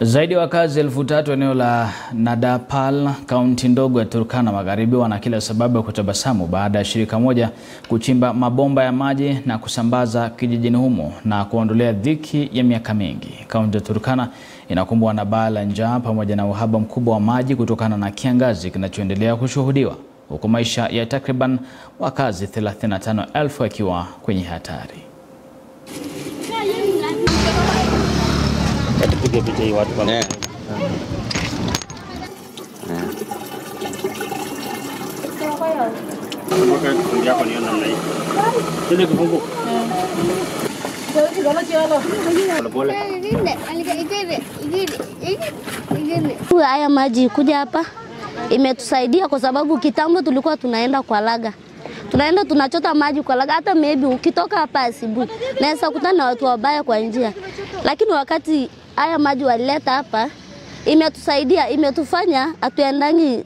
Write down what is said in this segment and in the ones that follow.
Zaidi ya wakazi elfu tatu eneo la Nadapal, kaunti ndogo ya Turkana Magharibi wana kila sababu ya kutabasamu baada ya shirika moja kuchimba mabomba ya maji na kusambaza kijijini humo na kuondolea dhiki ya miaka mingi. Kaunti ya Turkana inakumbwa na baa la njaa pamoja na uhaba mkubwa wa maji kutokana na kiangazi kinachoendelea kushuhudiwa, huku maisha ya takriban wakazi 35,000 yakiwa kwenye hatari. Tupige picha hii watu kama pole. Haya maji kuja hapa. Imetusaidia kwa sababu kitambo tulikuwa tunaenda kwa laga, tunaenda tunachota maji kwa laga. Hata maybe ukitoka hapa asubuhi naweza kutana na watu wabaya kwa njia, lakini wakati haya maji walileta hapa imetusaidia, imetufanya hatuendangi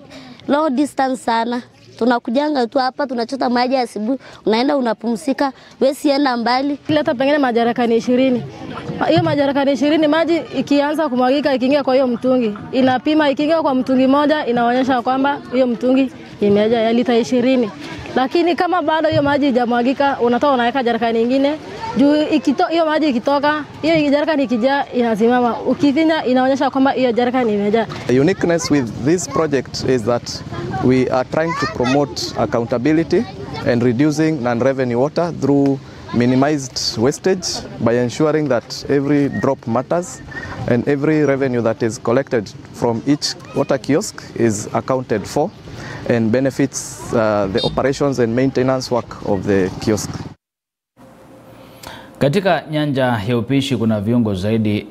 long distance sana tunakujanga tu hapa tunachota maji asubuhi, unaenda unapumzika, wesienda sienda mbali. kileta pengine majarakani ishirini. Hiyo majarakani ishirini maji ikianza kumwagika ikiingia kwa hiyo mtungi inapima, ikiingia kwa mtungi moja inaonyesha kwamba hiyo mtungi imeja ya lita ishirini. Lakini kama bado hiyo maji ijamwagika, unatoa unaweka jarakani nyingine juu hiyo maji ikitoka, hiyo jarakani ikijaa inasimama, ukifinya inaonyesha kwamba hiyo jarakani imejaa. The uniqueness with this project is that we are trying to promote accountability and reducing non-revenue water through minimized wastage by ensuring that every drop matters and every revenue that is collected from each water kiosk is accounted for and benefits uh, the operations and maintenance work of the kiosk. Katika nyanja ya upishi kuna viungo zaidi